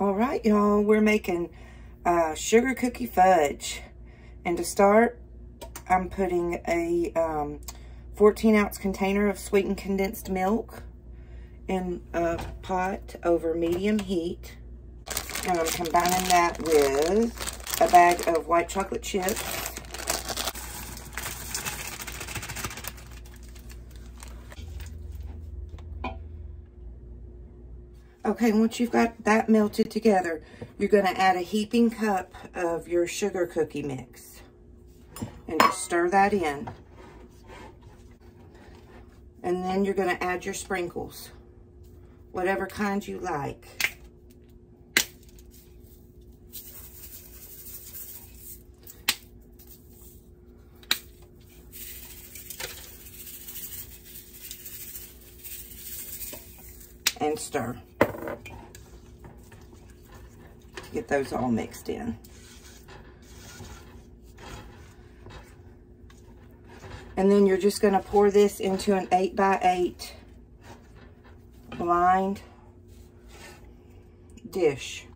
All right, y'all, we're making uh, sugar cookie fudge. And to start, I'm putting a um, 14 ounce container of sweetened condensed milk in a pot over medium heat. And I'm combining that with a bag of white chocolate chips. Okay, once you've got that melted together, you're going to add a heaping cup of your sugar cookie mix. And just stir that in. And then you're going to add your sprinkles. Whatever kind you like. And stir. Get those all mixed in. And then you're just going to pour this into an 8 by 8 blind dish.